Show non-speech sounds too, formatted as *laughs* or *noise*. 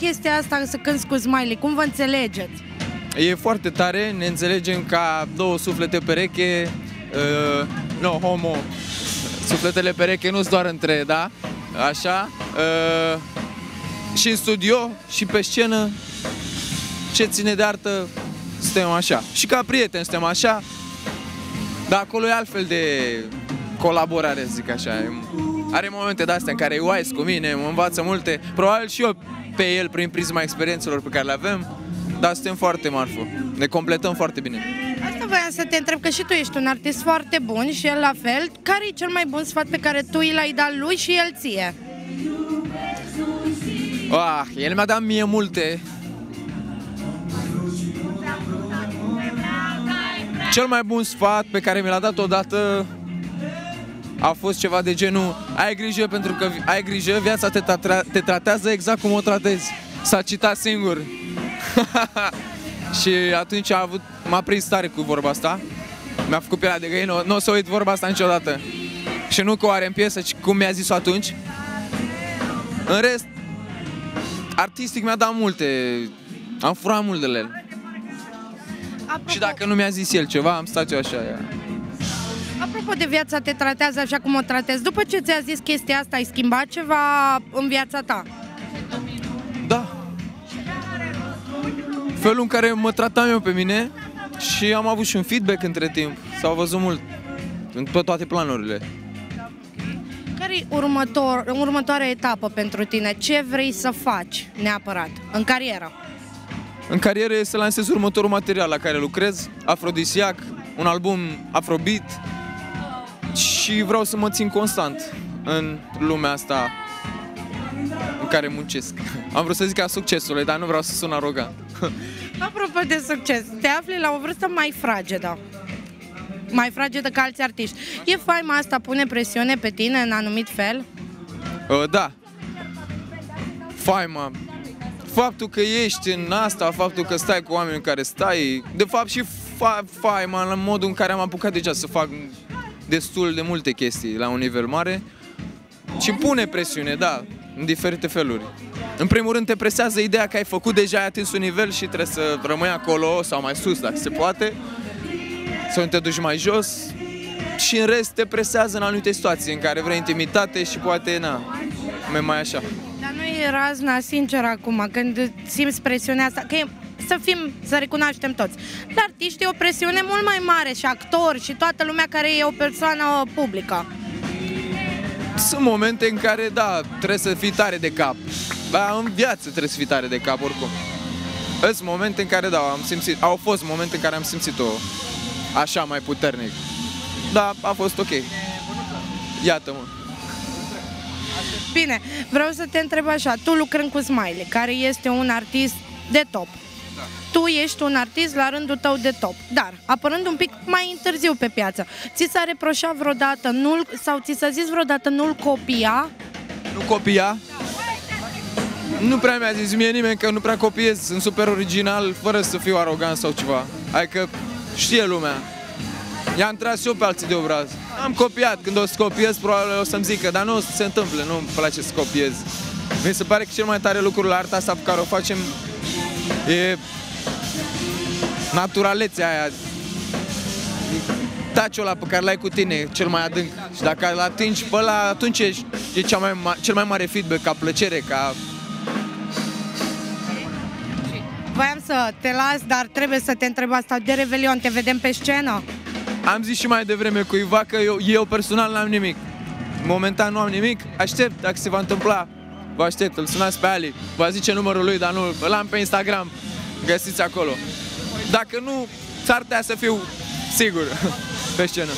chestia asta să cânti cu Smiley? Cum vă înțelegeți? E foarte tare, ne înțelegem ca două suflete pereche, uh, no, homo, sufletele pereche nu-s doar între, da? Așa. Uh, și în studio, și pe scenă, ce ține de artă, suntem așa. Și ca prieteni suntem așa, dar acolo e altfel de colaborare, zic așa. Are momente de astea în care e wise cu mine, mă învață multe, probabil și eu pe el prin prisma experiențelor pe care le avem, dar suntem foarte marfă. Ne completăm foarte bine. Asta voiam să te întreb, că și tu ești un artist foarte bun și el la fel. Care e cel mai bun sfat pe care tu i l-ai dat lui și el ție? Ah, el mi-a dat mie multe. Cel mai bun sfat pe care mi l-a dat odată a fost ceva de genul Ai grijă pentru că ai grijă, viața te, tra- te tratează exact cum o tratezi. S-a citat singur. *laughs* și atunci a avut, m-a prins tare cu vorba asta. Mi-a făcut pielea de găină, nu o să uit vorba asta niciodată. Și nu că o are în piesă, ci cum mi-a zis-o atunci. În rest, artistic mi-a dat multe. Am furat mult de la el. Apropo, Și dacă nu mi-a zis el ceva, am stat eu așa. Ia. Apropo de viața te tratează așa cum o tratezi, după ce ți-a zis chestia asta, ai schimbat ceva în viața ta? Da. Felul în care mă tratam eu pe mine și am avut și un feedback între timp. S-au văzut mult pe toate planurile. Care e următor, următoarea etapă pentru tine? Ce vrei să faci neapărat în carieră? În carieră e să lansez următorul material la care lucrez, Afrodisiac, un album afrobeat și vreau să mă țin constant în lumea asta în care muncesc. Am vrut să zic a succesului, dar nu vreau să sun arogant. *laughs* Apropo de succes, te afli la o vârstă mai fragedă. Mai fragedă ca alți artiști. E faima asta pune presiune pe tine în anumit fel? Uh, da. Faima. Faptul că ești în asta, faptul că stai cu oameni în care stai, de fapt și fa- faima în modul în care am apucat deja să fac destul de multe chestii la un nivel mare și pune presiune, da, în diferite feluri. În primul rând te presează ideea că ai făcut deja, ai atins un nivel și trebuie să rămâi acolo sau mai sus dacă se poate, să nu te duci mai jos și în rest te presează în anumite situații în care vrei intimitate și poate, na, mai mai așa. Dar nu e razna, sincer, acum, când simți presiunea asta, că e, să fim, să recunoaștem toți. La artiști e o presiune mult mai mare și actori și toată lumea care e o persoană publică. Sunt momente în care, da, trebuie să fii tare de cap. Da, în viață trebuie să fii tare de cap oricum. Sunt momente în care, da, am simțit, au fost momente în care am simțit-o așa mai puternic. Da, a fost ok. Iată-mă. Bine, vreau să te întreb așa, tu lucrând cu Smiley, care este un artist de top. Da. Tu ești un artist la rândul tău de top, dar apărând un pic mai târziu pe piață, ți s-a reproșat vreodată nu sau ți s-a zis vreodată nu-l copia? Nu copia. Nu prea mi-a zis mie nimeni că nu prea copiez, sunt super original, fără să fiu arogant sau ceva. Adică știe lumea. I-am tras eu pe alții de obraz. Am copiat, când o să copiez, probabil o să-mi zică, dar nu o să se întâmple, nu îmi place să copiez. Mi se pare că cel mai tare lucru la arta asta pe care o facem e naturalețea aia, taciul ăla pe care l-ai cu tine, cel mai adânc. Și dacă îl atingi pe ăla, atunci e, e cea mai, ma- cel mai mare feedback, ca plăcere, ca... Voiam să te las, dar trebuie să te întreb asta. De Revelion, te vedem pe scenă? Am zis și mai devreme cuiva că eu, eu personal n-am nimic. Momentan nu am nimic, aștept dacă se va întâmpla. Vă aștept, îl sunați pe Ali, vă zice numărul lui, dar nu, îl am pe Instagram, găsiți acolo. Dacă nu, s-ar putea să fiu sigur *laughs* pe scenă.